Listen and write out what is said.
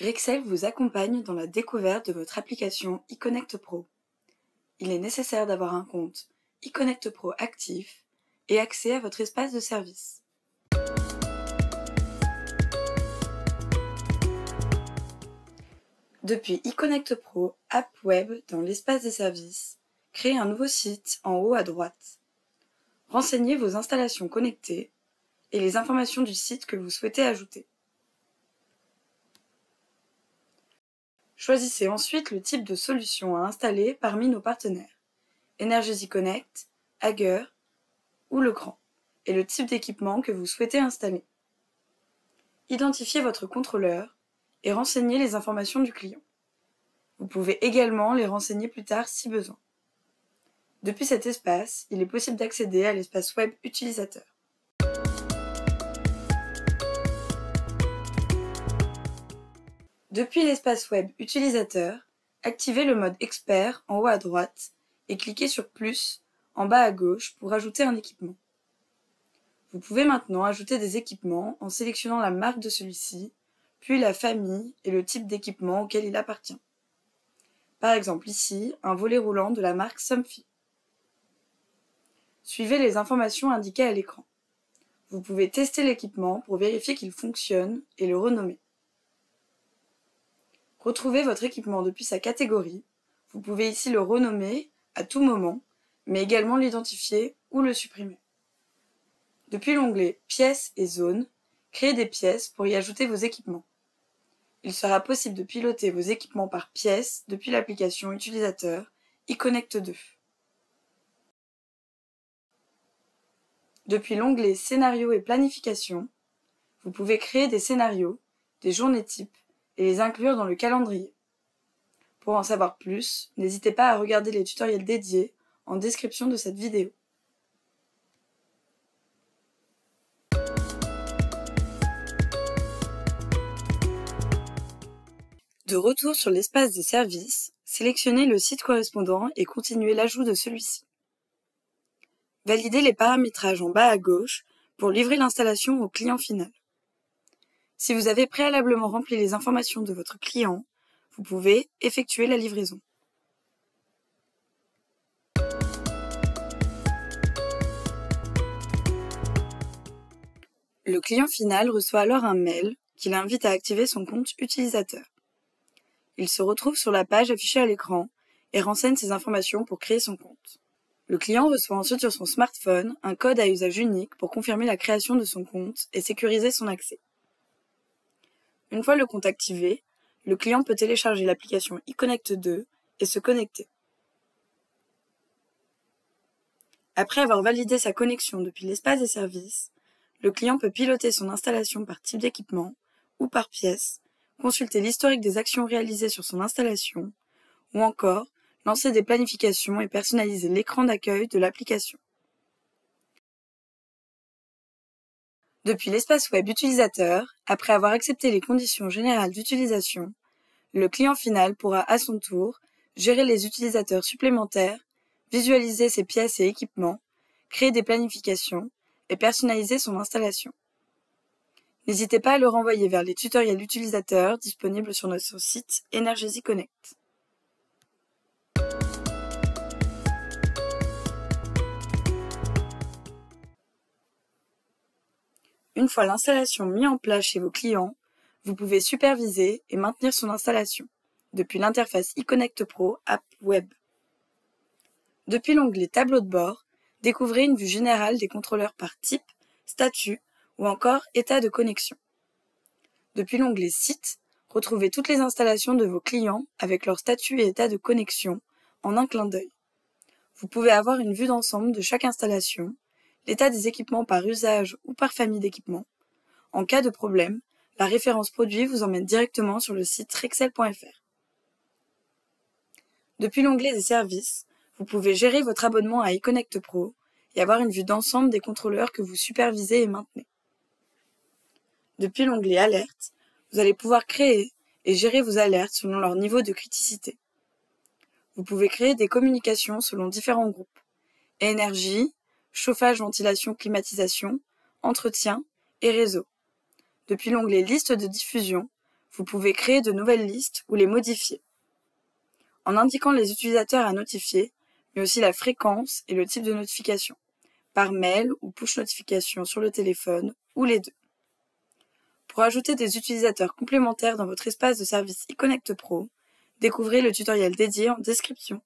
Rexel vous accompagne dans la découverte de votre application eConnect Pro. Il est nécessaire d'avoir un compte eConnect Pro actif et accès à votre espace de service. Depuis eConnect Pro, app web dans l'espace des services, créez un nouveau site en haut à droite. Renseignez vos installations connectées et les informations du site que vous souhaitez ajouter. Choisissez ensuite le type de solution à installer parmi nos partenaires, Energy Connect, Hager ou Lecran, et le type d'équipement que vous souhaitez installer. Identifiez votre contrôleur et renseignez les informations du client. Vous pouvez également les renseigner plus tard si besoin. Depuis cet espace, il est possible d'accéder à l'espace web utilisateur. Depuis l'espace web utilisateur, activez le mode expert en haut à droite et cliquez sur plus en bas à gauche pour ajouter un équipement. Vous pouvez maintenant ajouter des équipements en sélectionnant la marque de celui-ci, puis la famille et le type d'équipement auquel il appartient. Par exemple ici, un volet roulant de la marque Somfy. Suivez les informations indiquées à l'écran. Vous pouvez tester l'équipement pour vérifier qu'il fonctionne et le renommer. Retrouvez votre équipement depuis sa catégorie. Vous pouvez ici le renommer à tout moment, mais également l'identifier ou le supprimer. Depuis l'onglet Pièces et zones, créez des pièces pour y ajouter vos équipements. Il sera possible de piloter vos équipements par pièces depuis l'application utilisateur eConnect 2. Depuis l'onglet Scénario et planification, vous pouvez créer des scénarios, des journées types et les inclure dans le calendrier. Pour en savoir plus, n'hésitez pas à regarder les tutoriels dédiés en description de cette vidéo. De retour sur l'espace des services, sélectionnez le site correspondant et continuez l'ajout de celui-ci. Validez les paramétrages en bas à gauche pour livrer l'installation au client final. Si vous avez préalablement rempli les informations de votre client, vous pouvez effectuer la livraison. Le client final reçoit alors un mail qui l'invite à activer son compte utilisateur. Il se retrouve sur la page affichée à l'écran et renseigne ses informations pour créer son compte. Le client reçoit ensuite sur son smartphone un code à usage unique pour confirmer la création de son compte et sécuriser son accès. Une fois le compte activé, le client peut télécharger l'application eConnect 2 et se connecter. Après avoir validé sa connexion depuis l'espace des services, le client peut piloter son installation par type d'équipement ou par pièce, consulter l'historique des actions réalisées sur son installation, ou encore lancer des planifications et personnaliser l'écran d'accueil de l'application. Depuis l'espace web utilisateur, après avoir accepté les conditions générales d'utilisation, le client final pourra à son tour gérer les utilisateurs supplémentaires, visualiser ses pièces et équipements, créer des planifications et personnaliser son installation. N'hésitez pas à le renvoyer vers les tutoriels utilisateurs disponibles sur notre site Energy Connect. Une fois l'installation mise en place chez vos clients, vous pouvez superviser et maintenir son installation depuis l'interface eConnect Pro App Web. Depuis l'onglet Tableau de bord, découvrez une vue générale des contrôleurs par type, statut ou encore état de connexion. Depuis l'onglet Site, retrouvez toutes les installations de vos clients avec leur statut et état de connexion en un clin d'œil. Vous pouvez avoir une vue d'ensemble de chaque installation l'état des équipements par usage ou par famille d'équipements. En cas de problème, la référence produit vous emmène directement sur le site rexel.fr. Depuis l'onglet des services, vous pouvez gérer votre abonnement à eConnect Pro et avoir une vue d'ensemble des contrôleurs que vous supervisez et maintenez. Depuis l'onglet Alerte, vous allez pouvoir créer et gérer vos alertes selon leur niveau de criticité. Vous pouvez créer des communications selon différents groupes. Énergie, chauffage, ventilation, climatisation, entretien et réseau. Depuis l'onglet Liste de diffusion, Vous pouvez créer de nouvelles listes ou les modifier. En indiquant les utilisateurs à notifier, mais aussi la fréquence et le type de notification, par mail ou push notification sur le téléphone, ou les deux. Pour ajouter des utilisateurs complémentaires dans votre espace de service eConnect Pro, découvrez le tutoriel dédié en description.